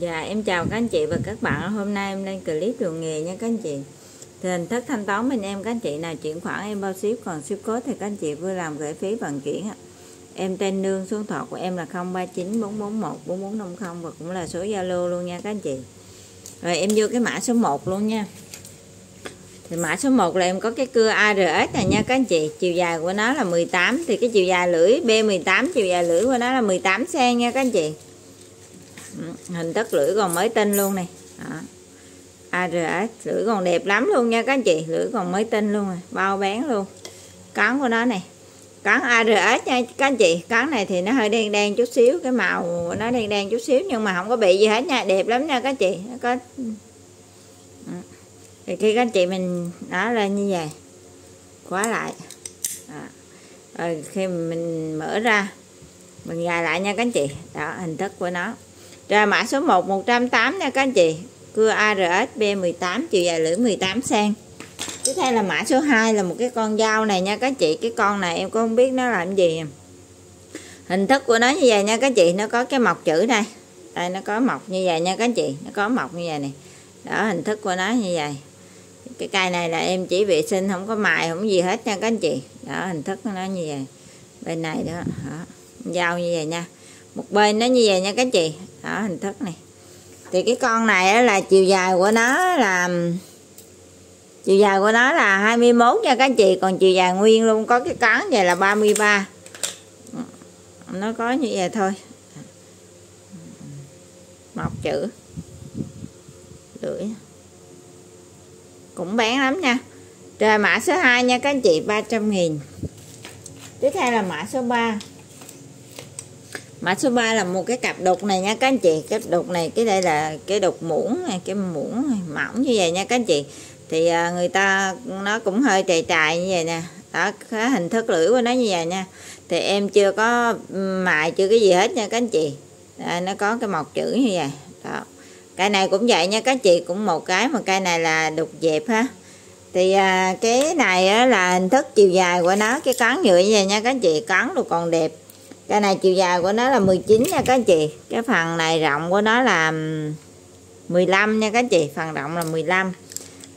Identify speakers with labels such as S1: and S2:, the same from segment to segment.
S1: Dạ em chào các anh chị và các bạn. Hôm nay em lên clip đường nghề nha các anh chị. Thì hình thức thanh toán bên em, các anh chị nào chuyển khoản em bao ship, Còn ship code thì các anh chị vui làm gửi phí vận chuyển Em tên Nương, số thọ thoại của em là 039 441 4450 Và cũng là số Zalo luôn nha các anh chị. Rồi em vô cái mã số 1 luôn nha. Thì mã số 1 là em có cái cưa ARS này nha các anh chị. Chiều dài của nó là 18 thì cái chiều dài lưỡi B18 chiều dài lưỡi của nó là 18 cm nha các anh chị hình tất lưỡi còn mới tinh luôn này. Đó. ARS lưỡi còn đẹp lắm luôn nha các anh chị. Lưỡi còn mới tinh luôn này. bao bán luôn. Cán của nó này. Cán ARS nha các anh chị. Cán này thì nó hơi đen đen chút xíu, cái màu nó đen đen chút xíu nhưng mà không có bị gì hết nha, đẹp lắm nha các anh chị. Nó có thì khi các anh chị mình đó lên như vậy, khóa lại. Đó. rồi khi mình mở ra, mình gài lại nha các anh chị. Đó, hình thức của nó rồi mã số 1 108 nha các anh chị. Cưa ARS B18 chiều dài lưỡi 18 cm. Tiếp theo là mã số 2 là một cái con dao này nha các chị. Cái con này em cũng không biết nó làm gì. Hình thức của nó như vậy nha các chị. Nó có cái mọc chữ đây. Đây nó có mọc như vậy nha các chị. Nó có mọc như vậy này đó hình thức của nó như vậy. Cái cây này là em chỉ vệ sinh không có mài không gì hết nha các anh chị. Đó hình thức của nó như vậy. Bên này đó, đó. dao như vậy nha. Một bên nó như vậy nha các chị đó, hình thức này. Thì cái con này là chiều dài của nó là, chiều dài của nó là 21 nha các anh chị. Còn chiều dài nguyên luôn, có cái cán vậy là 33 nó có như vậy thôi. Một chữ. Lưỡi. Cũng bán lắm nha. Rồi mã số 2 nha các anh chị 300 nghìn. Tiếp theo là mã số 3 mã số 3 là một cái cặp đục này nha các anh chị. Cái đục này cái đây là cái đục muỗng này cái muỗng này, mỏng như vậy nha các anh chị. Thì à, người ta nó cũng hơi trầy trài như vậy nè. Đó cái hình thức lưỡi của nó như vậy nha. Thì em chưa có mài chưa cái gì hết nha các anh chị. À, nó có cái mọc chữ như vậy. Đó. Cây này cũng vậy nha các chị. Cũng một cái mà cây này là đục dẹp ha. Thì à, cái này á, là hình thức chiều dài của nó cái cán nhựa như vậy nha các chị. Cán được còn đẹp cái này chiều dài của nó là 19 nha các anh chị. Cái phần này rộng của nó là 15 nha các chị. Phần rộng là 15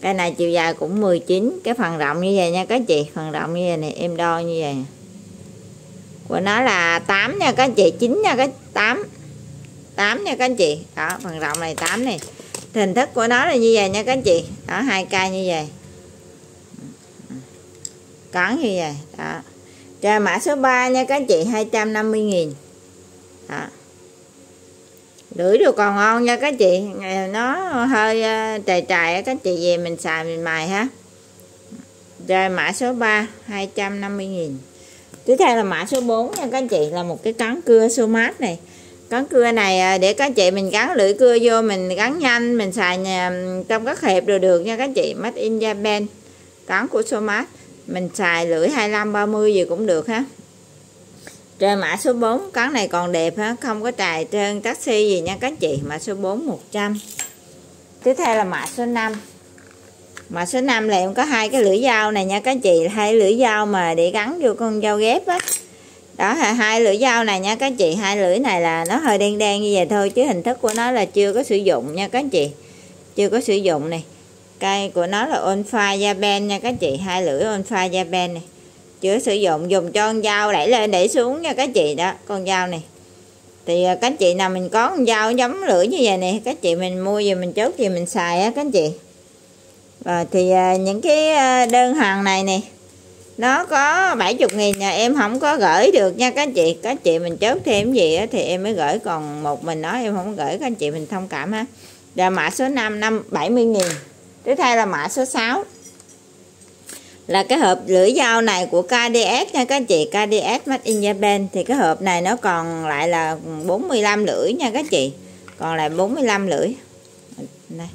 S1: cái này chiều dài cũng 19 cái phần rộng như vậy nha các chị. Phần rộng như vậy này em đo như vậy của nó là 8 nha các anh chị. 9 nha các 8 8 nha các anh chị. Đó, phần rộng này 8 này hình thức của nó là như vậy nha các anh chị. Đó, hai cây như vậy. Cắn như vậy. Đó rồi mã số 3 nha các chị 250 nghìn. Đó. lưỡi đồ còn ngon nha các chị. Nó hơi ờ, trài trài các chị về mình xài mình mài ha. Rồi mã số 3 250 nghìn. Tiếp theo là mã số 4 nha các chị là một cái cán cưa số mát này. Cán cưa này ờ, để các chị mình gắn lưỡi cưa vô mình gắn nhanh mình xài nhà, trong các hẹp đều được nha các chị. Made in Japan. Cán của Somat mình xài lưỡi 25 30 gì cũng được ha. Trời, mã số 4 con này còn đẹp ha. Không có trài trơn taxi gì nha các chị. Mã số 4 100 tiếp theo là mã số 5 mã số 5 là em có hai cái lưỡi dao này nha các chị. Hai lưỡi dao mà để gắn vô con dao ghép á. Đó là hai lưỡi dao này nha các chị. Hai lưỡi này là nó hơi đen đen như vậy thôi, chứ hình thức của nó là chưa có sử dụng nha các chị. Chưa có sử dụng này cây của nó là Onfa Japan nha các chị. Hai lưỡi Onfa Japan này. Chưa sử dụng dùng cho con dao đẩy lên đẩy xuống nha các chị đó con dao này. Thì à, các chị nào mình có con dao giống lưỡi như vậy nè các chị mình mua gì mình chốt gì mình xài á các chị. Và thì à, những cái à, đơn hàng này nè nó có 70 nghìn nhà em không có gửi được nha các chị. Các chị mình chốt thêm gì á, thì em mới gửi còn một mình nói em không gửi các chị mình thông cảm ha. Và mã số 5 năm 70 nghìn tiếp theo là mã số 6 là cái hộp lưỡi dao này của KDS nha, các chị. KDS Made in Japan. Thì cái hộp này nó còn lại là 45 lưỡi nha, các chị. Còn lại 45 lưỡi. Này,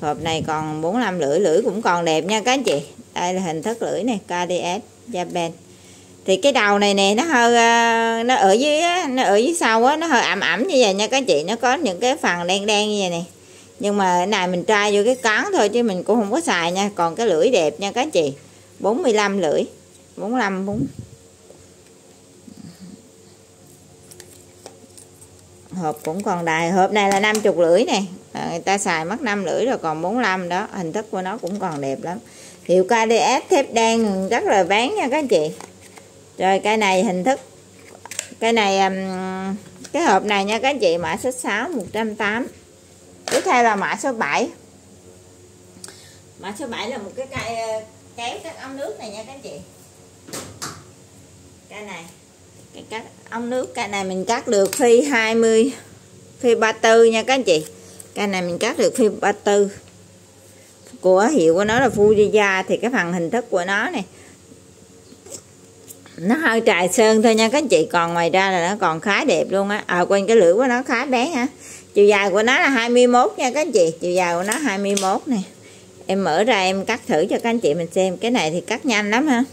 S1: hộp này còn 45 lưỡi. Lưỡi cũng còn đẹp nha, các chị. Đây là hình thức lưỡi này KDS Japan. Thì cái đầu này nè, nó hơi ờ, nó ở dưới nó ở dưới sau á, nó hơi ẩm ẩm như vậy nha, các chị. Nó có những cái phần đen đen như vậy này nhưng mà cái này mình trai vô cái cán thôi chứ mình cũng không có xài nha. Còn cái lưỡi đẹp nha các chị. 45 lưỡi. 45 4 hộp cũng còn đài hộp này là 50 lưỡi nè. À, người ta xài mất 5 lưỡi rồi còn 45 đó. Hình thức của nó cũng còn đẹp lắm. Hiệu KDS thép đen rất là bán nha các chị. Rồi cái này hình thức cái này cái hộp này nha các chị mã số 6 180 tiếp theo là mã số 7 mã số 7 là một cái cây ờ, kéo các ống nước này nha các chị. Cái này. Cái cắt ống nước cái này mình cắt được phi 20 phi 34 nha các anh chị. Cái này mình cắt được phi 34 của hiệu của nó là Fujiya thì cái phần hình thức của nó này nó hơi trài sơn thôi nha các anh chị. Còn ngoài ra là nó còn khá đẹp luôn á. À quên cái lưỡi của nó khá bé ha chiều dài của nó là 21 nha các anh chị. Chiều dài của nó 21 nè. Em mở ra em cắt thử cho các anh chị mình xem. Cái này thì cắt nhanh lắm ha.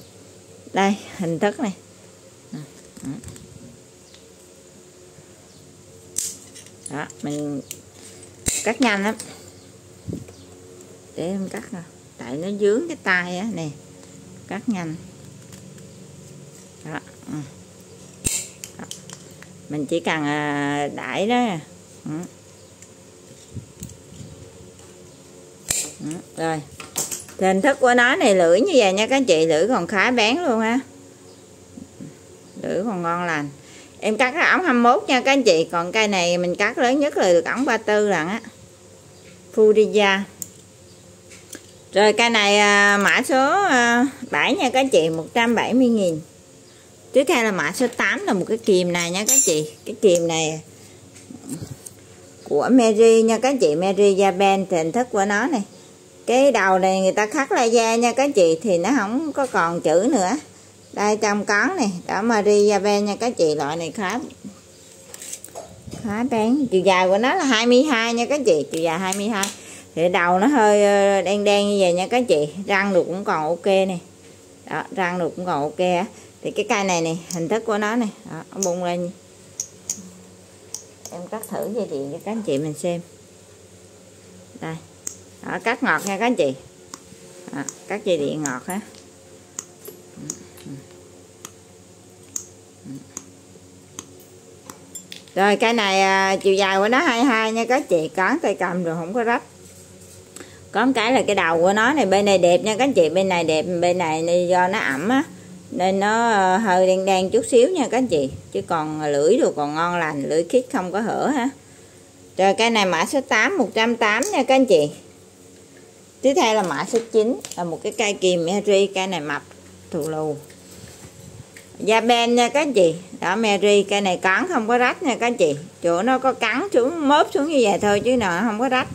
S1: Đây, hình thức này. Đó, mình cắt nhanh lắm. Để em cắt nè. Tại nó dướng cái tay á, nè. Cắt nhanh. Đó. Ừ. Đó. mình chỉ cần à, đãi đó. Ừ. Ừ. rồi. Thì hình thức của nó này lưỡi như vậy nha các chị lưỡi còn khá bén luôn ha lưỡi còn ngon lành. Em cắt cái ống 21 nha các anh chị còn cây này mình cắt lớn nhất là được ống 34 lần á. Furia. Rồi cây này à, mã số à, 7 nha các chị 170 nghìn. Tiếp theo là mã số 8 là một cái kìm này nha các chị. Cái kìm này của Mary nha các chị. Mary Japan thì hình thức của nó này. Cái đầu này người ta khắc laser nha các chị thì nó không có còn chữ nữa. Đây trong cón này đó Maria Ben nha các chị. Loại này khá khá bén chiều dài của nó là 22 nha các chị. Chiều dài 22 thì đầu nó hơi ờ, đen đen như vậy nha các chị. Răng được cũng còn ok nè. Đó răng được cũng còn ok á. Thì cái cây này này hình thức của nó này đó, bung lên em cắt thử dây điện cho các anh chị mình xem. Đây. Đó, cắt ngọt nha các anh chị. Đó, cắt dây điện ngọt ha. Rồi cái này à, chiều dài của nó 22 nha các chị. Cán tay cầm rồi không có rách. Có một cái là cái đầu của nó này bên này đẹp nha các anh chị. Bên này đẹp bên này do nó ẩm á nên nó ờ, hơi đen đen chút xíu nha các chị. Chứ còn ờ, lưỡi đồ còn ngon lành, lưỡi khít không có hở ha. Rồi cái này mã số 8 180 nha các anh chị. Tiếp theo là mã số 9 là một cái cây kìm Mary. Cây này mập, thù lù. Da ben nha các anh chị. Đó, Mary cây này cắn không có rách nha các anh chị. Chỗ nó có cắn xuống, mớp xuống như vậy thôi chứ nào không có rách.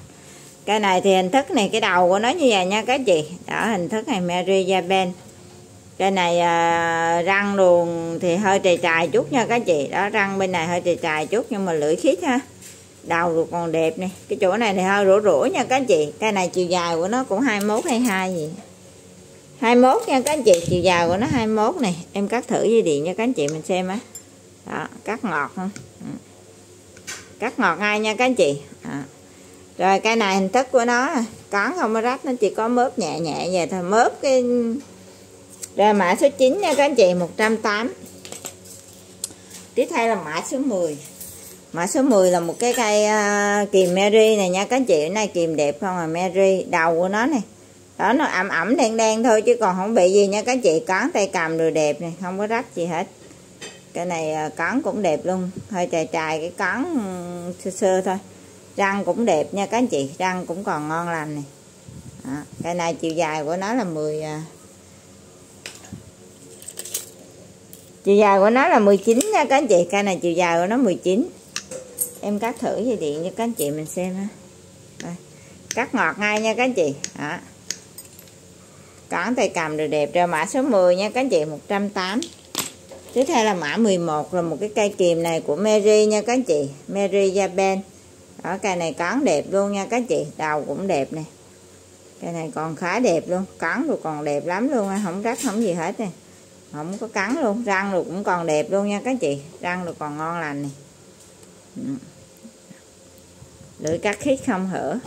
S1: Cây này thì hình thức này, cái đầu của nó như vậy nha các anh chị. Đó, hình thức này Mary, da ben cây này à, răng luồn thì hơi trầy trài chút nha các chị. Đó răng bên này hơi trầy trài chút nhưng mà lưỡi khít ha. Đầu rồi còn đẹp nè. Cái chỗ này thì hơi rũ rũ nha các chị. Cây này chiều dài của nó cũng 21 22 gì. 21 nha các anh chị. Chiều dài của nó 21 này em cắt thử dây điện cho các anh chị mình xem á. Đó cắt ngọt không? Ừ. Cắt ngọt ngay nha các anh chị. À. rồi cái này hình thức của nó cán không có rách nó chỉ có mớp nhẹ nhẹ vậy thôi. Mớp cái rồi mã số 9 nha các anh chị 180 tiếp theo là mã số 10 mã số 10 là một cái cây uh, kìm Mary này nha các anh chị. Này kìm đẹp không à Mary. Đầu của nó này. Đó nó ẩm ẩm đen đen thôi chứ còn không bị gì nha các chị. Cán tay cầm rồi đẹp này không có rách gì hết. Cái này uh, cán cũng đẹp luôn. Hơi chài chài cái cán ừ, sơ sơ thôi. Răng cũng đẹp nha các anh chị. Răng cũng còn ngon lành này. Đó. cái này chiều dài của nó là 10 uh, à, chiều dài của nó là 19 nha các anh chị. Cây này chiều dài của nó 19 em cắt thử dây điện cho các anh chị mình xem ha. Đây. cắt ngọt ngay nha các anh chị. Đó. Cán tay cầm được đẹp rồi mã số 10 nha các anh chị 180 tiếp theo là mã 11 là một cái cây kìm này của Mary nha các anh chị. Mary Japan đó, cây này cán đẹp luôn nha các anh chị. Đầu cũng đẹp nè. Cây này còn khá đẹp luôn. Cắn rồi còn đẹp lắm luôn không rách, không gì hết nè không có cắn luôn răng rồi cũng còn đẹp luôn nha các chị. Răng rồi còn ngon lành này ừ. lưỡi cắt khít không hở.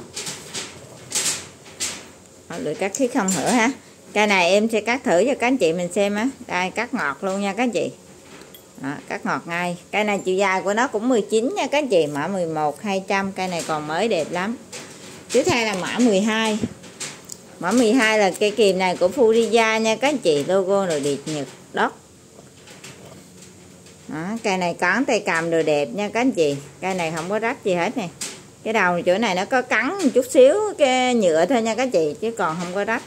S1: Ờ, lưỡi cắt khít không hở ha. Cây này em sẽ cắt thử cho các anh chị mình xem á. Đây cắt ngọt luôn nha các anh chị. Đó, cắt ngọt ngay. Cây này chiều dài của nó cũng 19 nha các anh chị. Mã 11 200 cây này còn mới đẹp lắm. Tiếp theo là mã 12 mã 12 là cây kìm này của Furiya nha các anh chị. Logo nội địa Nhật đất đó, cây này cắn tay cầm đồ đẹp nha các anh chị. Cây này không có rách gì hết nè. Cái đầu chỗ này nó có cắn một chút xíu cái nhựa thôi nha các chị chứ còn không có rách.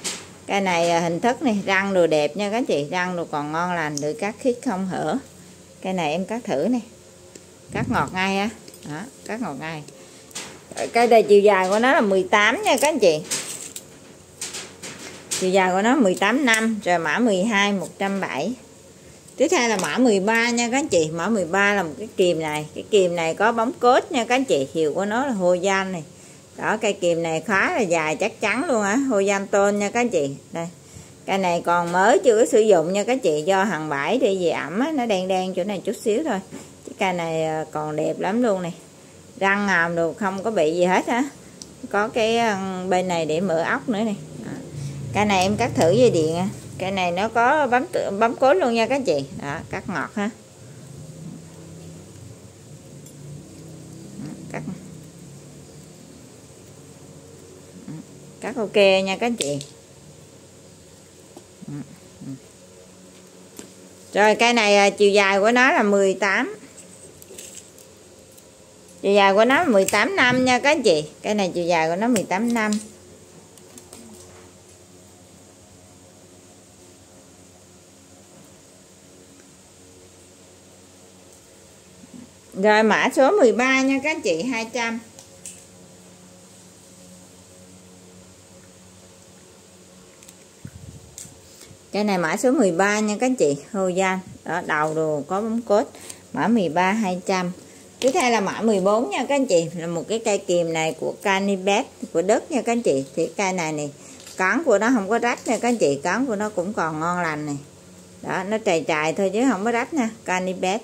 S1: Cây này à, hình thức này răng đồ đẹp nha các chị. Răng đồ còn ngon lành được cắt khít không hở. Cây này em cắt thử nè. Cắt ngọt ngay á. Đó cắt ngọt ngay. Cây này chiều dài của nó là 18 nha các anh chị chiều dài của nó 18 năm rồi mã 12 170 tiếp theo là mã 13 nha các anh chị. Mã 13 là một cái kìm này. Cái kìm này có bóng cốt nha các anh chị. Hiệu của nó là hồ gian này. Đó cây kìm này khá là dài chắc chắn luôn á. Hồ gian tôn nha các anh chị. Đây. Cây này còn mới chưa có sử dụng nha các chị. Do hàng bãi đi về ẩm á, nó đen đen chỗ này chút xíu thôi. Chứ cây này ờ, còn đẹp lắm luôn này. Răng ngàm được không có bị gì hết á. Có cái bên này để mở ốc nữa này cái này em cắt thử dây điện à. cái này nó có bấm bấm cối luôn nha các chị. Đó, cắt ngọt ha. Cắt. Cắt ok nha các chị. Rồi cây à, này chiều dài của nó là 18 chiều dài của nó 18 năm nha các chị. Cây này chiều dài của nó 18 năm. Rồi mã số 13 nha các chị 200 Cái này mã số 13 nha các chị, Hô gian Đó, đầu đồ có bấm cốt Mã 13 200 Tiếp theo là mã 14 nha các anh chị, Là một cái cây kìm này của Canibet, Của Đức nha các anh chị. Thì cây này này Cán của nó không có rách nha các anh chị, Cán của nó cũng còn ngon lành này Đó, nó trài trài thôi chứ không có rách nha, Canibet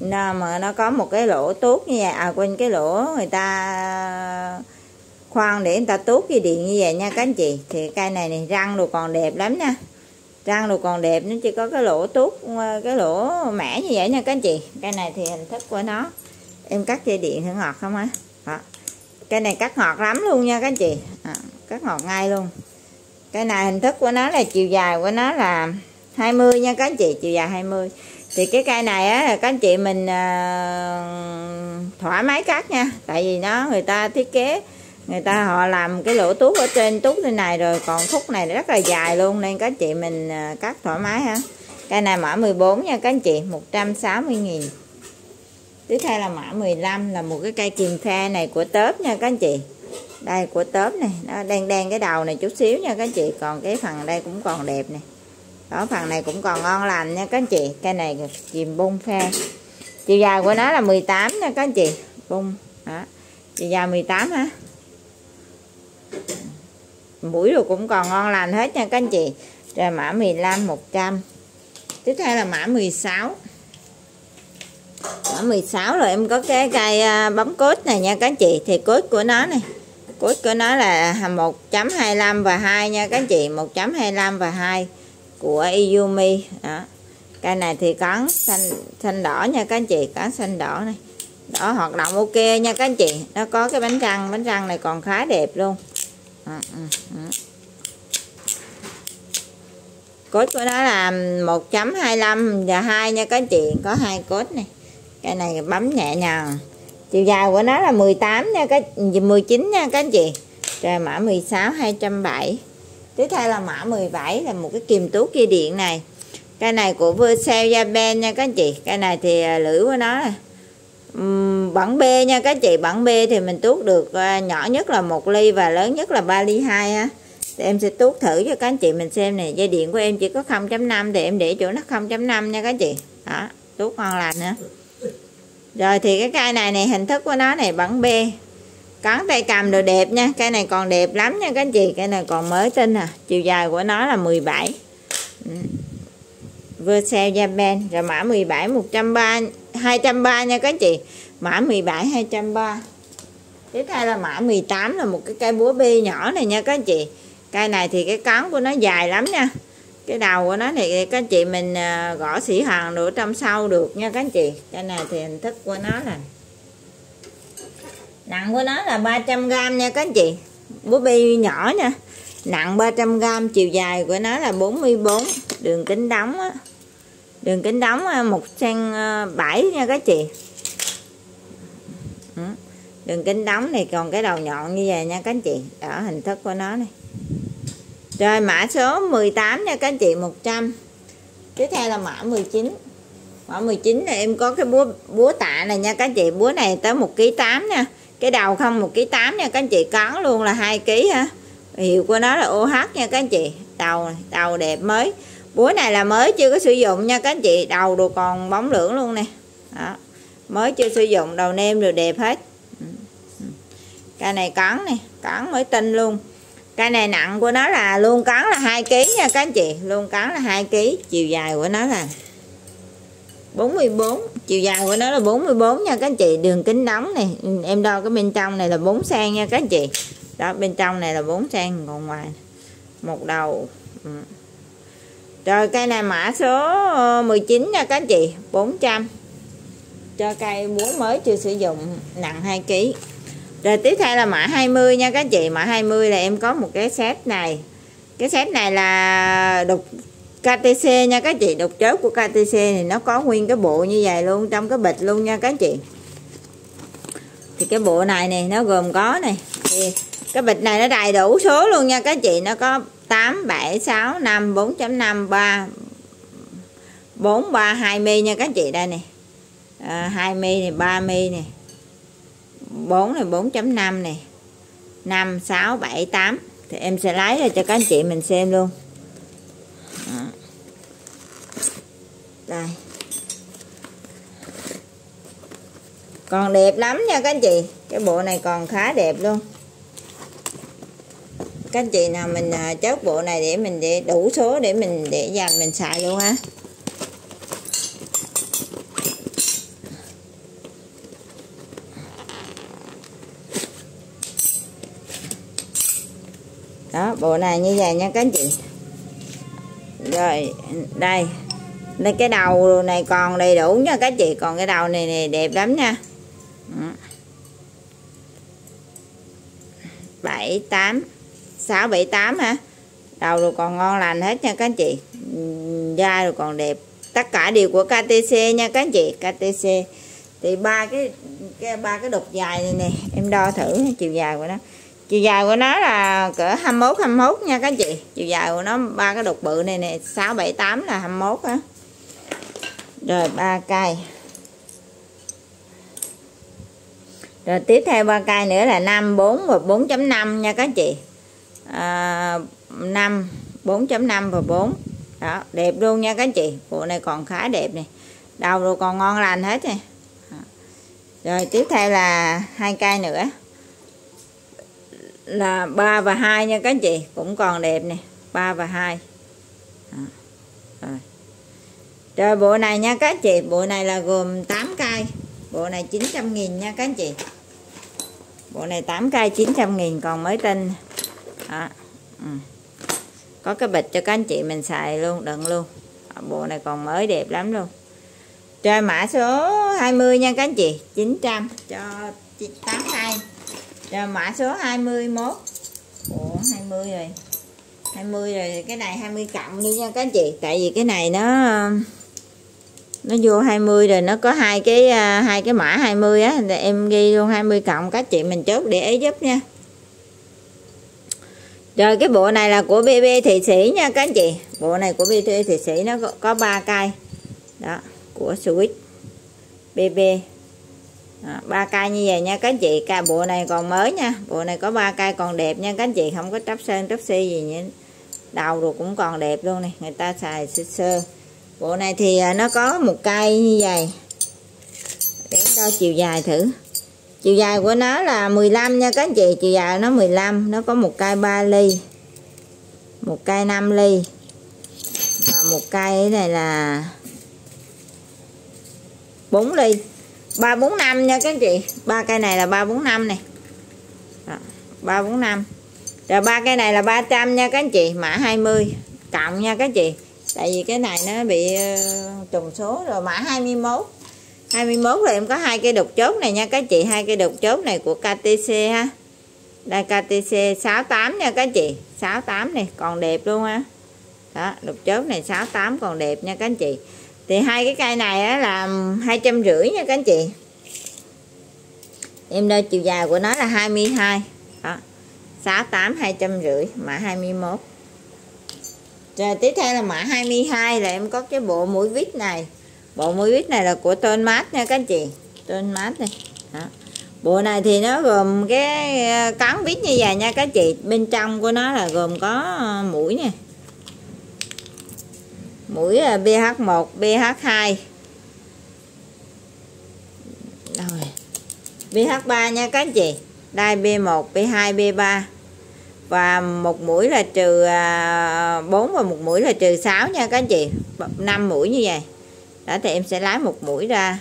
S1: nó mà nó có một cái lỗ tuốt như vậy à quên cái lỗ người ta khoan để người ta tuốt dây điện như vậy nha các anh chị. Thì cây này này răng đồ còn đẹp lắm nha. Răng đồ còn đẹp nó chỉ có cái lỗ tuốt cái lỗ mẻ như vậy nha các anh chị. Cây này thì hình thức của nó em cắt dây điện thử ngọt không á? Cây này cắt ngọt lắm luôn nha các anh chị. À, cắt ngọt ngay luôn. Cây này hình thức của nó là chiều dài của nó là 20 nha các anh chị chiều dài 20 thì cái cây này á các anh chị mình à, thoải mái cắt nha. Tại vì nó người ta thiết kế người ta họ làm cái lỗ tuốt ở trên tuốt lên này rồi còn khúc này rất là dài luôn nên các anh chị mình à, cắt thoải mái ha. Cây này mã 14 nha các anh chị 160 nghìn. Tiếp theo là mã 15 là một cái cây kìm phe này của tớp nha các anh chị. Đây của tớp này nó đen đen cái đầu này chút xíu nha các anh chị. Còn cái phần đây cũng còn đẹp này đó, phần này cũng còn ngon lành nha, các anh chị. Cây này chìm bông phe. Chiều dài của nó là 18 nha, các anh chị. Bông. Đó. Chiều dài 18 ha mũi rồi cũng còn ngon lành hết nha, các anh chị. Rồi mã 15 100 tiếp theo là mã 16 mã 16 rồi em có cái cây à, bấm cốt này nha, các anh chị. Thì cốt của nó này. Cốt của nó là 1.25 và 2 nha, các anh chị. 1.25 và 2 của Izumi đó. Cây này thì cắn xanh xanh đỏ nha các anh chị cắn xanh đỏ này. Đó hoạt động ok nha các anh chị. Nó có cái bánh răng bánh răng này còn khá đẹp luôn. À, à, à. cốt của nó là 1.25 và 2 nha các anh chị có hai cốt này. Cái này bấm nhẹ nhàng. Chiều dài của nó là 18 nha các 19 nha các anh chị. Rồi mã 16 270 tiếp theo là mã 17 là một cái kìm tú kia điện này. Cái này của Vercel Japan nha các anh chị. Cái này thì à, lưỡi của nó này bản B nha các chị. Bản B thì mình tuốt được à, nhỏ nhất là một ly và lớn nhất là 3 ly 2 ha. Thì em sẽ tuốt thử cho các anh chị mình xem này dây điện của em chỉ có 0.5 thì em để chỗ nó 0.5 nha các chị. Đó tuốt ngon lành nữa. Rồi thì cái cây này này hình thức của nó này bản B cắn tay cầm đồ đẹp nha cây này còn đẹp lắm nha các anh chị cây này còn mới tinh à. Chiều dài của nó là 17 ừ. Versailles Japan rồi mã 17 130 230 nha các anh chị. Mã 17 230 tiếp theo là mã 18 là một cái cây búa bi nhỏ này nha các anh chị. Cây này thì cái cắn của nó dài lắm nha. Cái đầu của nó thì các anh chị mình à, gõ xỉ hoàng nữa trong sau được nha các anh chị. Cây này thì hình thức của nó là nặng của nó là 300g nha các anh chị. Búa bi nhỏ nha. Nặng 300g chiều dài của nó là 44 đường kính đóng á. Đường kính đóng à, một cm à, bảy nha các chị. Ừ. Đường kính đóng này còn cái đầu nhọn như vậy nha các anh chị. Đó hình thức của nó này. Rồi mã số 18 nha các anh chị 100 tiếp theo là mã 19 mã 19 này em có cái búa búa tạ này nha các anh chị. Búa này tới 1 ký 8 nha cái đầu không, một ký tám nha, các anh chị cán luôn là hai ký ha hiệu của nó là OH nha, các anh chị. Đầu đầu đẹp mới. Búa này là mới chưa có sử dụng nha, các anh chị. Đầu đồ còn bóng lưỡng luôn nè. Đó. Mới chưa sử dụng, đầu nem đều đẹp hết. Ừ, ừ. Cây này cắn nè, cắn mới tinh luôn. Cây này nặng của nó là luôn cắn là hai kg nha, các anh chị. Luôn cắn là hai kg chiều dài của nó là 44 chiều dài của nó là 44 nha các anh chị, đường kính đóng này, em đo cái bên trong này là 4 cm nha các anh chị. Đó, bên trong này là 4 cm còn ngoài một đầu. Ừ. rồi, cây này mã số ờ, 19 nha các anh chị 400 cho cây búa mới chưa sử dụng, nặng 2 kg rồi, tiếp theo là mã 20 nha các anh chị, mã 20 là em có một cái set này. Cái set này là đục KTC nha các chị đục chớp của KTC thì nó có nguyên cái bộ như vậy luôn trong cái bịch luôn nha các chị. Thì cái bộ này này nó gồm có này thì cái bịch này nó đầy đủ số luôn nha các chị nó có 8 7 6 5 4.5 3 4 3 2 mi nha các chị đây nè. À, 2 mi này 3 mi này 4 này 4.5 này 5 6 7 8 thì em sẽ lấy ra cho các anh chị mình xem luôn đây. Còn đẹp lắm nha các anh chị. Cái bộ này còn khá đẹp luôn. Các anh chị nào mình à, chốt bộ này để mình để đủ số để mình, để dành mình xài luôn ha. Đó, bộ này như vậy nha các anh chị. Rồi, đây đây cái đầu này còn đầy đủ nha các chị còn cái đầu này, này đẹp lắm nha. Bảy tám sáu bảy tám hả? Đầu rồi còn ngon lành hết nha các chị. Da rồi còn đẹp. Tất cả đều của KTC nha các chị. KTC thì ba cái, cái ba cái đục dài này nè em đo thử chiều dài của nó. Chiều dài của nó là cỡ 21 21 nha các chị. Chiều dài của nó ba cái đục bự này nè 6 7 8 là 21 á rồi ba cây. Rồi tiếp theo ba cây nữa là 5 4 và 4.5 nha các chị. À, 5 4.5 và 4 đó đẹp luôn nha các chị. Bộ này còn khá đẹp nè. Đầu rồi còn ngon lành hết nè. Rồi tiếp theo là hai cây nữa. Là 3 và 2 nha các chị. Cũng còn đẹp nè. 3 và 2 đó. rồi rồi bộ này nha các chị. Bộ này là gồm 8 cây. Bộ này 900 nghìn nha các chị. Bộ này 8 cây 900 nghìn. Còn mới tinh. À, ừ. có cái bịch cho các anh chị mình xài luôn đựng luôn. À, bộ này còn mới đẹp lắm luôn. Rồi mã số 20 nha các anh chị. 900 cho 8 cây. Rồi mã số 21 Ủa 20 rồi. 20 rồi cái này 20 cộng đi nha các anh chị. Tại vì cái này nó nó vô 20 rồi nó có hai cái à, hai cái mã 20 á em ghi luôn 20 cộng các chị mình chốt để ý giúp nha. Rồi cái bộ này là của BB Thị Sĩ nha các anh chị. Bộ này của BB Thị Sĩ nó có, ba cây. Đó của Switch BB ba cây như vậy nha các anh chị. Ca bộ này còn mới nha. Bộ này có ba cây còn đẹp nha các anh chị. Không có trắp sơn trắp xi gì nhé đầu rồi cũng còn đẹp luôn này. Người ta xài sơ sơ bộ này thì à, nó có một cây như vậy. Để đo chiều dài thử. Chiều dài của nó là 15 nha các anh chị. Chiều dài nó 15 nó có một cây 3 ly một cây 5 ly. Và một cây này là 4 ly. 345 nha các anh chị. Ba cây này là 345 này. Đó, 345 rồi ba cây này là 300 nha các anh chị. Mã 20 cộng nha các anh chị tại vì cái này nó bị ờ, trùng số rồi mã 21 21 là em có hai cây đục chốt này nha. Các chị hai cây đục chốt này của KTC ha. Đây KTC 68 nha các chị. 68 này còn đẹp luôn ha đó đục chốt này 68 còn đẹp nha các anh chị. Thì hai cái cây này á, là hai trăm rưỡi nha các anh chị. Em đo chiều dài của nó là 22 đó 68 250 mã 21 rồi, tiếp theo là mã 22 là em có cái bộ mũi vít này. Bộ mũi vít này là của tôn mát nha các anh chị. Tôn mát này. Đó. bộ này thì nó gồm cái ờ, cán vít như vậy nha các chị. Bên trong của nó là gồm có ờ, mũi nè. Mũi ờ, BH1 BH2 rồi. BH3 nha các anh chị. Đai B1 B2 B3 và một mũi là trừ à, 4 và một mũi là trừ 6 nha các anh chị. 5 mũi như vậy. Đó, thì em sẽ lái một mũi ra.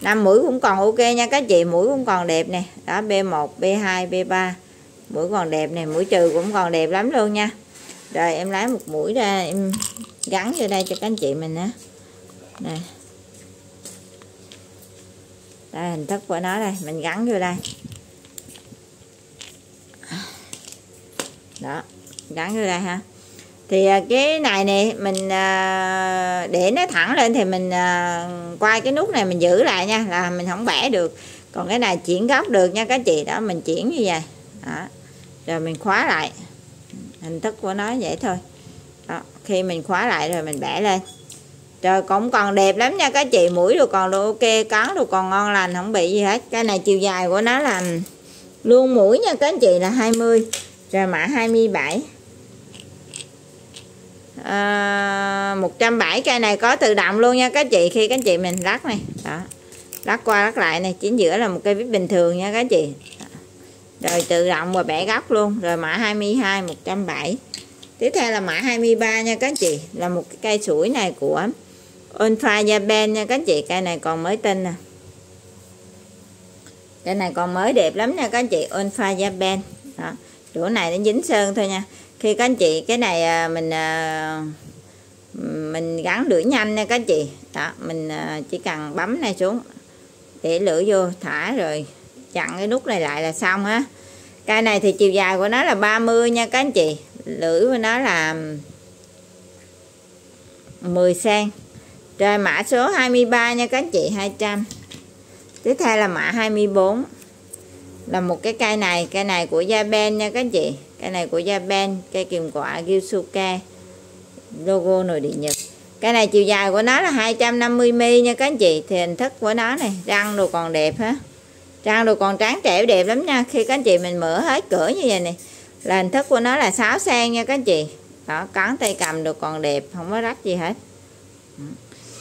S1: 5 mũi cũng còn ok nha các chị. Mũi cũng còn đẹp nè. Đó B1 B2 B3 mũi còn đẹp nè. Mũi trừ cũng còn đẹp lắm luôn nha. Rồi, em lái một mũi ra, em gắn vô đây cho các anh chị mình á. Nè. Đây, hình thức của nó đây. Mình gắn vô đây. Đó, gắn vô đây ha. Thì à, cái này nè, mình à, để nó thẳng lên thì mình à, quay cái nút này mình giữ lại nha, là mình không bẻ được. Còn cái này chuyển góc được nha các chị, đó, mình chuyển như vậy. Đó. rồi mình khóa lại. Hình thức của nó vậy thôi. Đó. khi mình khóa lại rồi mình bẻ lên. Rồi cũng còn đẹp lắm nha các chị, mũi đồ còn đồ ok, cắn đồ còn ngon lành, không bị gì hết. Cái này chiều dài của nó là luôn mũi nha các anh chị, là 20 rồi mã 27 à, 170 cây này có tự động luôn nha. Các chị khi các chị mình lắc này. Đó. Lắc qua lắc lại này chính giữa là một cây vít bình thường nha các chị. Rồi tự động và bẻ góc luôn. Rồi mã 22 170 tiếp theo là mã 23 nha các chị. Là một cái cây sủi này của Alpha Japan nha các chị. Cây này còn mới tinh nè. Cây này còn mới đẹp lắm nha các chị. Alpha Japan. Đó chỗ này nó dính sơn thôi nha. Khi các anh chị, cái này à, mình à, mình gắn lưỡi nhanh nha các anh chị. Đó, mình à, chỉ cần bấm này xuống để lửa vô thả rồi chặn cái nút này lại là xong ha cây này thì chiều dài của nó là 30 nha các anh chị. Lưỡi của nó là 10 cm rồi mã số 23 nha các anh chị 200 tiếp theo là mã 24 là một cái cây này cây này của Japan nha các anh chị. Cây này của Japan cây kiềm quả Gilsuke logo nội địa Nhật. Cái này chiều dài của nó là 250 mm nha các anh chị. Thì hình thức của nó này, răng đồ còn đẹp ha răng đồ còn trắng trẻo đẹp lắm nha. Khi các anh chị mình mở hết cửa như vậy này, là hình thức của nó là 6 sen nha các anh chị. Đó, cắn tay cầm đồ còn đẹp, không có rách gì hết.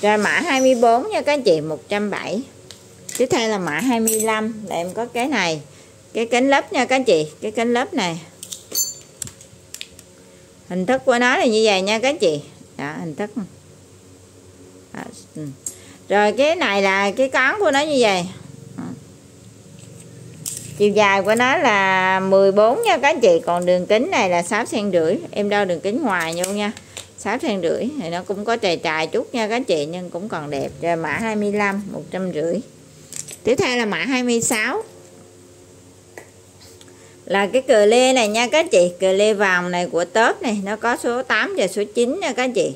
S1: Rồi mã 24 nha các anh chị 170 tiếp theo là mã 25 là em có cái này cái cánh lớp nha các anh chị cái cánh lớp này. Hình thức của nó là như vậy nha các anh chị. Đó, hình thức. Đó. Ừ. rồi cái này là cái cán của nó như vậy. Ừ. Chiều dài của nó là 14 nha các anh chị. Còn đường kính này là 6 cm rưỡi em đo đường kính ngoài vô nha. 6 cm rưỡi thì nó cũng có trài trài chút nha các anh chị nhưng cũng còn đẹp. Rồi mã 25 150 tiếp theo là mã 26 là cái cờ lê này nha các chị. Cờ lê vàng này của tớp này nó có số 8 và số 9 nha các chị.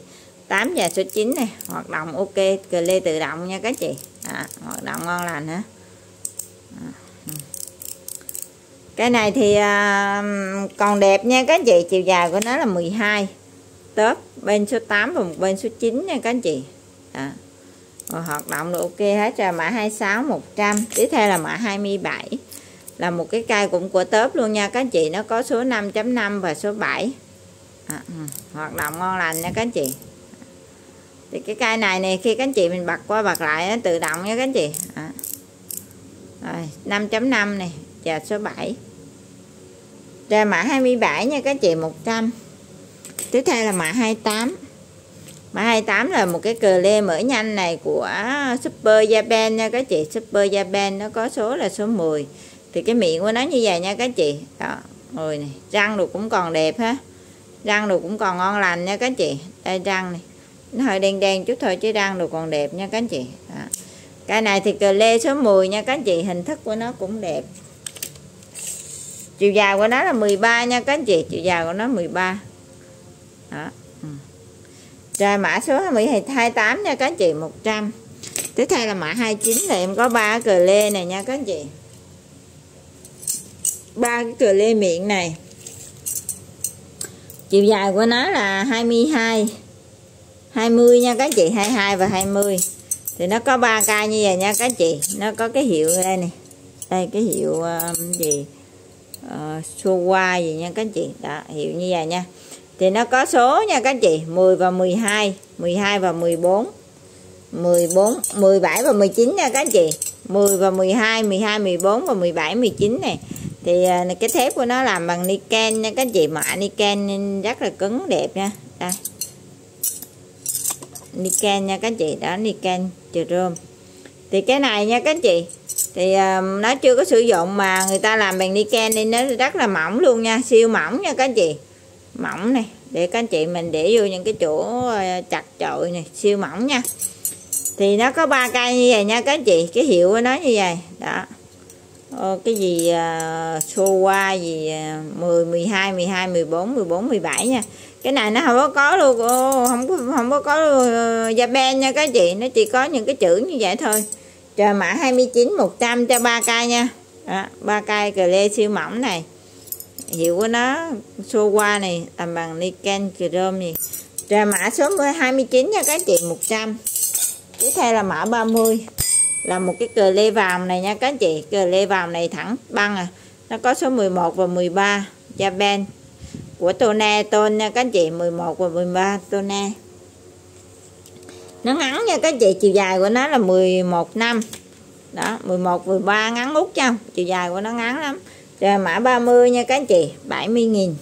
S1: 8 và số 9 này hoạt động ok. Cờ lê tự động nha các chị. À, hoạt động ngon lành hả? À, ừ. Cái này thì à, còn đẹp nha các chị. Chiều dài của nó là 12 tớp bên số 8 và một bên số 9 nha các chị. À. Hoạt động được ok hết rồi. Mã 26 100 tiếp theo là mã 27 là một cái cây cũng của tớp luôn nha. Các anh chị nó có số 5.5 và số 7 à, ừ, hoạt động ngon lành nha các anh chị. Thì cái cây này này khi các anh chị mình bật qua bật lại nó tự động nha các anh chị. À. rồi 5.5 này và số 7 ra mã 27 nha các anh chị 100 tiếp theo là mã 28 mã 28 là một cái cờ lê mở nhanh này của Super Japan nha các chị. Super Japan nó có số là số 10 thì cái miệng của nó như vậy nha các chị. Đó rồi này, răng được cũng còn đẹp ha. Răng được cũng còn ngon lành nha các chị. Đây, răng này, nó hơi đen đen chút thôi chứ răng được còn đẹp nha các chị. Đó. cái này thì cờ lê số 10 nha các chị, hình thức của nó cũng đẹp. Chiều dài của nó là 13 nha các chị, chiều dài của nó 13 đó ừ. rồi mã số 28 nha các chị 100 tiếp theo là mã 29 là em có ba cờ lê này nha các chị ba cái cờ lê miệng này. Chiều dài của nó là 22 20 nha các chị 22 và 20 thì nó có ba cây như vậy nha các chị. Nó có cái hiệu đây này. Đây cái hiệu uh, gì? Ờ, uh, qua gì nha các chị. Đó hiệu như vậy nha. Thì nó có số nha các chị 10 và 12 12 và 14 14 17 và 19 nha các chị. 10 và 12 12 14 và 17 19 này thì à, cái thép của nó làm bằng niken nha các chị mạ niken nên rất là cứng, đẹp nha. Đây. Niken nha các chị đó, niken chrome. Thì cái này nha các chị thì à, nó chưa có sử dụng mà người ta làm bằng niken nên nó rất là mỏng luôn nha, siêu mỏng nha các chị mỏng này, để các anh chị mình để vô những cái chỗ à, chặt chội này, siêu mỏng nha. Thì nó có ba cây như vậy nha các chị, cái hiệu của nó như vậy. Đó ờ, cái gì uh, xô qua gì uh, 10 12 12 14 14 17 nha. Cái này nó không có có luôn không có không có có ờ, uh, ben nha các chị. Nó chỉ có những cái chữ như vậy thôi. Chờ mã 29 100 cho ba cây nha. Ba cây cờ lê siêu mỏng này. Hiệu của nó xô qua này làm bằng niken chrome gì. Chờ mã số 29 nha các chị 100 tiếp theo là mã 30 là một cái cờ lê vàng này nha các anh chị. Cờ lê vàng này thẳng băng à. Nó có số 11 và 13 Japan của Tone Tôn nha các anh chị. 11 và 13 Tone. Nó ngắn nha các anh chị. Chiều dài của nó là 11 năm. Đó 11 13 ngắn út nha. Chiều dài của nó ngắn lắm. Rồi mã 30 nha các anh chị. 70.000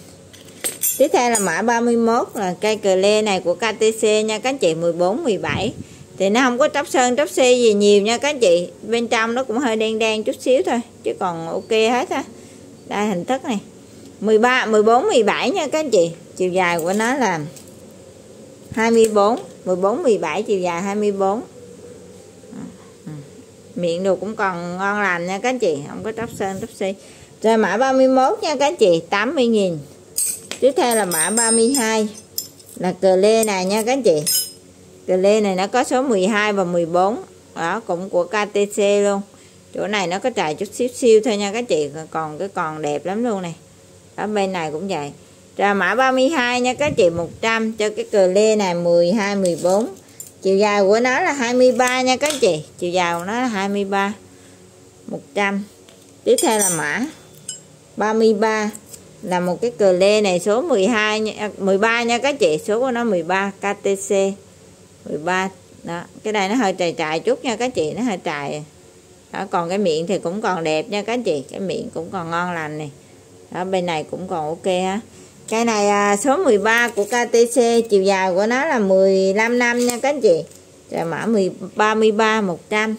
S1: tiếp theo là mã 31 là cây cờ lê này của KTC nha các anh chị. 14 17 thì nó không có tróc sơn tróc xi gì nhiều nha các chị. Bên trong nó cũng hơi đen đen chút xíu thôi, chứ còn ok hết á. Đây hình thức này. 13 14 17 nha các chị. Chiều dài của nó là 24 14 17 chiều dài 24 miệng đồ cũng còn ngon lành nha các chị. Không có tróc sơn tróc xi rồi mã 31 nha các chị 80.000 tiếp theo là mã 32 là cờ lê này nha các chị. Cái lê này nó có số 12 và 14 đó, cũng của KTC luôn. Chỗ này nó có trải chút xíu siêu thôi nha các chị. Còn cái còn đẹp lắm luôn này. Ở bên này cũng vậy. Rồi mã 32 nha các chị 100 cho cái cờ lê này 12 14 chiều dài của nó là 23 nha các chị. Chiều dài của nó là 23 100 tiếp theo là mã 33 là một cái cờ lê này số 12 13 à, nha các chị. Số của nó 13 KTC 13 đó cái này nó hơi trài trài chút nha các chị nó hơi trài đó còn cái miệng thì cũng còn đẹp nha các chị cái miệng cũng còn ngon lành này đó bên này cũng còn ok ha. Cái này à, số 13 của KTC chiều dài của nó là 15 năm nha các chị. Rồi mã 10, 33 100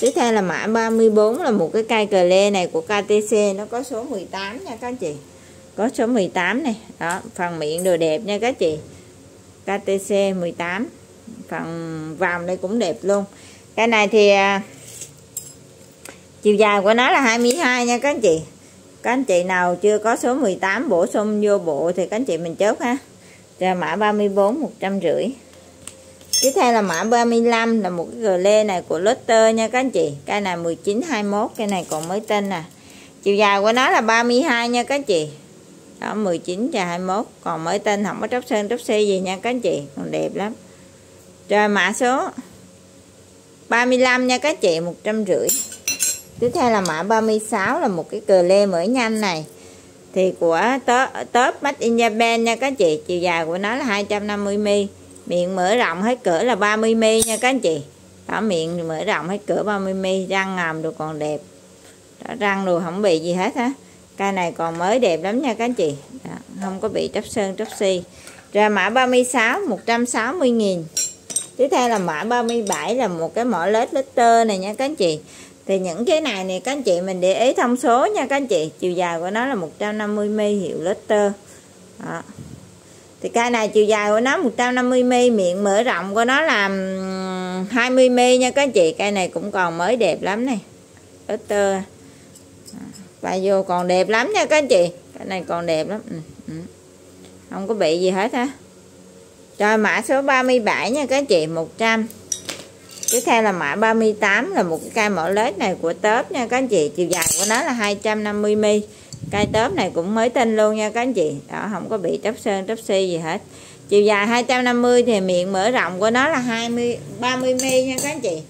S1: tiếp theo là mã 34 là một cái cây cờ lê này của KTC nó có số 18 nha các chị. Có số 18 này đó phần miệng đồ đẹp nha các chị. KTC 18 phần vòng đây cũng đẹp luôn. Cái này thì à, chiều dài của nó là 22 nha các anh chị. Các anh chị nào chưa có số 18 bổ sung vô bộ thì các anh chị mình chốt ha. Ra mã 34 150 tiếp theo là mã 35 là một cái gờ lê này của Lotte nha các anh chị. Cái này 19 21 cái này còn mới tên nè à. chiều dài của nó là 32 nha các anh chị. Đó 19 và 21 còn mới tên không có tróc sơn, tróc xe gì nha các anh chị. Còn đẹp lắm rồi mã số. 35 nha các chị 150 tiếp theo là mã 36 là một cái cờ lê mở nhanh này. Thì của top Made in Japan nha các chị. Chiều dài của nó là 250 mm miệng mở rộng hết cỡ là 30 mm nha các anh chị. Đó miệng mở rộng hết cỡ 30 mm răng ngầm đồ còn đẹp. Đó, răng đồ không bị gì hết á. Cây này còn mới đẹp lắm nha các anh chị. Đó, không có bị tróc sơn tróc xi Rồi mã 36 160 nghìn tiếp theo là mã 37 là một cái mỏ lết liter này nha các anh chị. Thì những cái này này các anh chị mình để ý thông số nha các anh chị. Chiều dài của nó là 150 mm hiệu liter đó. Thì cây này chiều dài của nó 150 mm miệng mở rộng của nó là 20 mm nha các anh chị. Cây này cũng còn mới đẹp lắm này. Lết tơ và vô còn đẹp lắm nha các anh chị. Cái này còn đẹp lắm. Ừ, ừ. không có bị gì hết ha rồi mã số 37 nha các chị 100 tiếp theo là mã 38 là một cái cây mỏ lết này của tớp nha các anh chị. Chiều dài của nó là 250 mm cây tớp này cũng mới tinh luôn nha các anh chị. Đó, không có bị tróc sơn tróc xi gì hết. Chiều dài 250 thì miệng mở rộng của nó là 20 30 mm nha các anh chị.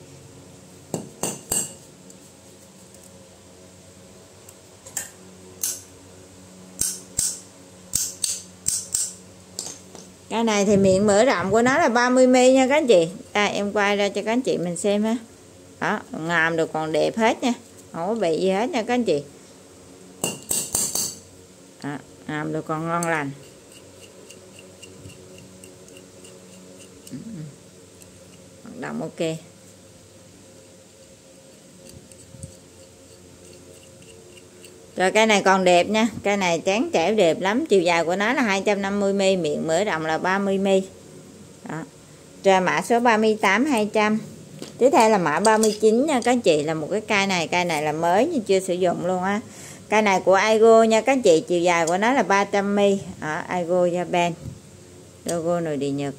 S1: Cái này thì miệng mở rộng của nó là 30 mi nha các anh chị. Đây em quay ra cho các anh chị mình xem ha. Đó ngàm được còn đẹp hết nha. Không có bị gì hết nha các anh chị. Đó, ngàm được còn ngon lành. Ừ, ừ. Hoạt động ok. Rồi cây này còn đẹp nha. Cây này tráng trẻo đẹp lắm. Chiều dài của nó là 250mm miệng mở rộng là 30mm đó. Rồi mã số 38 200 tiếp theo là mã 39 nha, các chị. Là một cái cây này cây này là mới nhưng chưa sử dụng luôn á. Cây này của Aigo nha, các chị. Chiều dài của nó là 300mm ở Aigo Japan. Logo nội địa Nhật.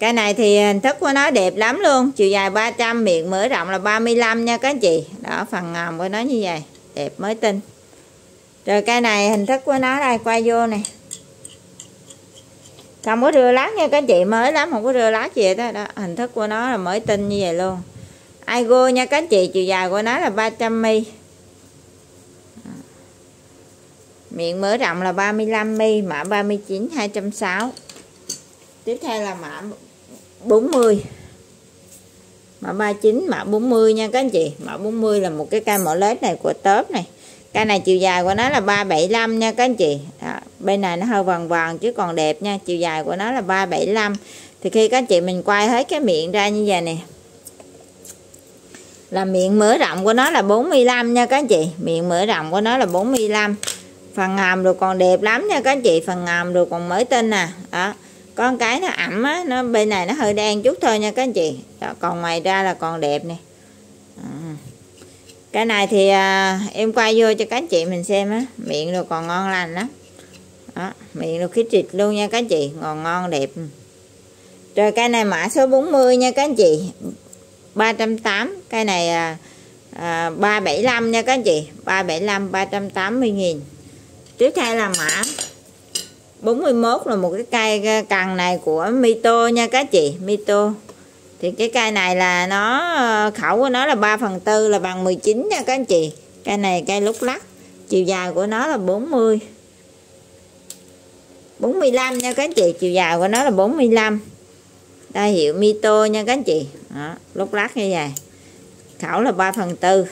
S1: Cây này thì hình thức của nó đẹp lắm luôn. Chiều dài 300 miệng mở rộng là 35 nha, các chị. Đó, phần ngòm của nó như vậy. Đẹp mới tinh rồi cây này hình thức của nó đây quay vô này không có rưa lát nha các chị mới lắm không có rưa lát gì đó, đó hình thức của nó là mới tinh như vậy luôn. Aigo nha các chị chiều dài của nó là 300 mi. Miệng mở rộng là 35 mi mã 39 260 tiếp theo là mã 40 mã 39 mã 40 nha các anh chị. Mã 40 là một cái cây mỏ lết này của tớp này cái này chiều dài của nó là 375 nha các anh chị. Đó. bên này nó hơi vàng vàng chứ còn đẹp nha chiều dài của nó là 375 thì khi các anh chị mình quay hết cái miệng ra như vậy nè. Là miệng mở rộng của nó là 45 nha các anh chị. Miệng mở rộng của nó là 45 phần ngàm rồi còn đẹp lắm nha các anh chị. Phần ngàm rồi còn mới tinh nè. Đó con cái nó ẩm á nó bên này nó hơi đen chút thôi nha các anh chị. Đó, còn ngoài ra là còn đẹp nè cái này thì à, em quay vô cho các chị mình xem á. Miệng rồi còn ngon lành lắm. Đó, miệng rồi khít thịt luôn nha các chị. Ngon ngon đẹp. Rồi cái này mã số 40 nha các chị. 308 cái này à, à, 375 nha các chị. 375 380 nghìn. Tiếp theo là mã 41 là một cái cây à, cần này của Mito nha các chị. Mito thì cái cây này là nó ờ, khẩu của nó là 3 phần tư là bằng 19 nha các anh chị. Cây này cây lúc lắc chiều dài của nó là 40 45 nha các anh chị chiều dài của nó là 45 đây hiệu Mito nha các anh chị. Đó, lúc lắc như vậy. Khẩu là 3 phần tư.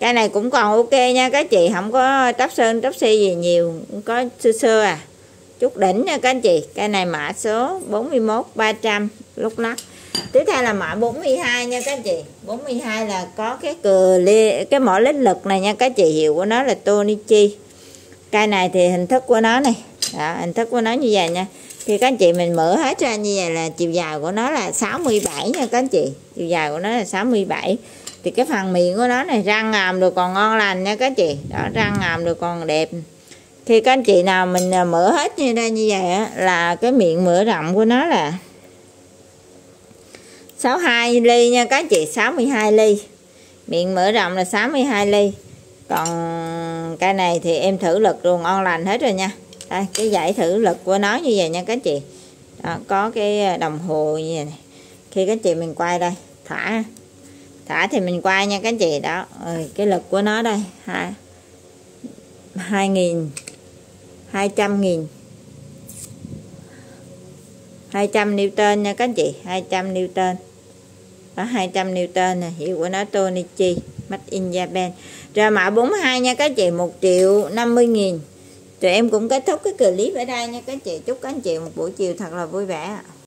S1: Cây này cũng còn ok nha các chị không có trắp sơn trắp xe gì nhiều cũng có sơ sơ à. Chút đỉnh nha các anh chị. Cây này mã số 41 300 lúc lắc tiếp theo là mã 42 nha các chị. 42 là có cái cờ lê cái mỏ lít lực này nha các chị. Hiệu của nó là Tonichi. Cây này thì hình thức của nó này. Đó, hình thức của nó như vậy nha. Thì các chị mình mở hết ra như vậy là chiều dài của nó là 67 nha các chị. Chiều dài của nó là 67 thì cái phần miệng của nó này răng ngàm được còn ngon lành nha các chị. Đó răng ngàm được còn đẹp. Khi các anh chị nào mình à, mở hết như đây như vậy á, là cái miệng mở rộng của nó là 62 ly nha các chị 62 ly. Miệng mở rộng là 62 ly. Còn cái này thì em thử lực luôn ngon lành hết rồi nha. Đây cái giải thử lực của nó như vậy nha các chị. Đó, có cái đồng hồ như vậy này. Khi các chị mình quay đây thả. Thả thì mình quay nha các chị. Đó rồi cái lực của nó đây hai hai nghìn hai trăm nghìn. 200 Newton nha các chị 200 Newton có 200 Newton nè, hiệu của nó Tonichi, Made in Japan. Rồi mã 42 nha các chị 1 triệu 50 nghìn. Tụi em cũng kết thúc cái clip ở đây nha các chị. Chúc các anh chị một buổi chiều thật là vui vẻ